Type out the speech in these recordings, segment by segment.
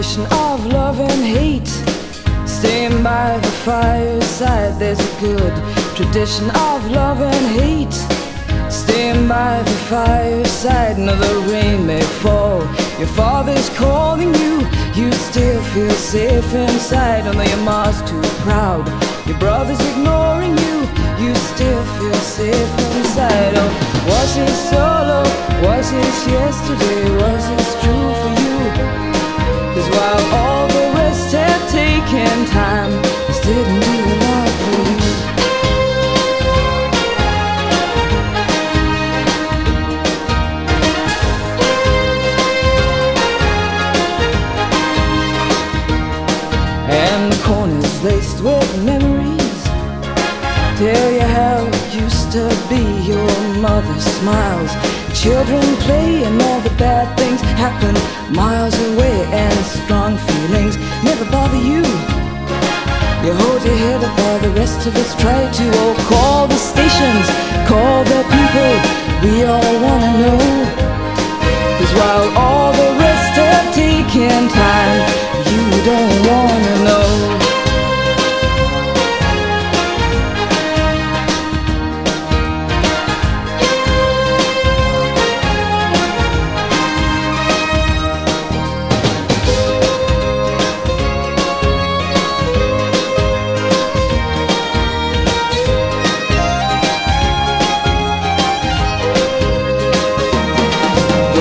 tradition of love and hate. Staying by the fireside, there's a good tradition of love and hate. Staying by the fireside, no, the rain may fall. Your father's calling you, you still feel safe inside. Although your mom's too proud, your brother's ignoring you, you still feel safe inside. Oh, was it solo? Was it yesterday? Was it true taken time, this didn't do for you. And the corners laced with memories. Tell you how it used to be Your mother smiles. Children play and all the bad things happen miles away try to call the stations, call the people We all wanna know. Cause while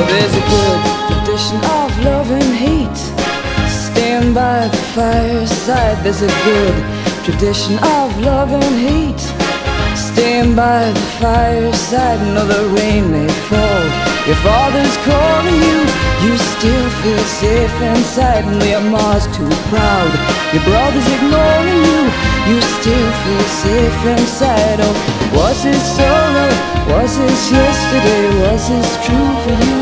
there's a good tradition of love and hate. Stand by the fireside. There's a good tradition of love and hate. Stand by the fireside. No, the rain may fall. Your father's calling you. You still feel safe inside. And your mom's too proud. Your brother's ignoring you. You still feel safe inside. Oh, was it solo? Was this yesterday? Was this true for you?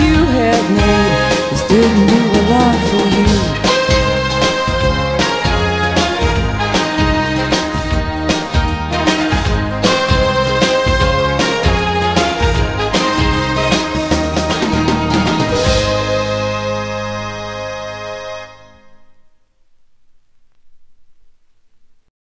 You had made, this didn't do a lot.